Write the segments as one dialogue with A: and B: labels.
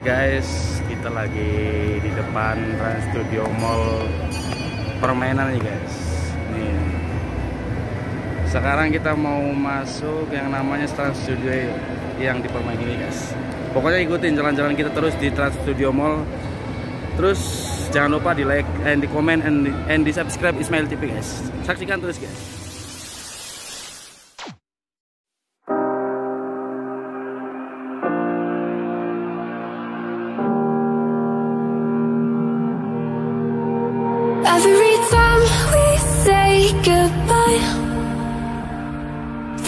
A: Guys, kita lagi di depan Trans Studio Mall permainan nih guys. Nih. Sekarang kita mau masuk yang namanya Trans Studio yang di permainan ini guys. Pokoknya ikutin jalan-jalan kita terus di Trans Studio Mall. Terus jangan lupa di like and di comment and di, and di subscribe Ismail TV guys. Saksikan terus guys.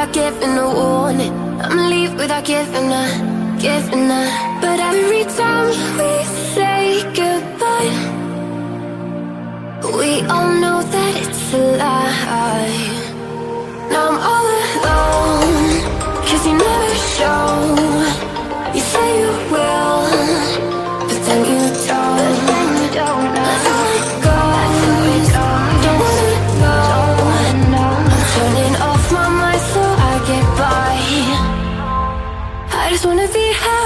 B: without giving a warning. I'ma leave without giving a, giving a. But every time we say goodbye, we all know that it's a lie. wanna be happy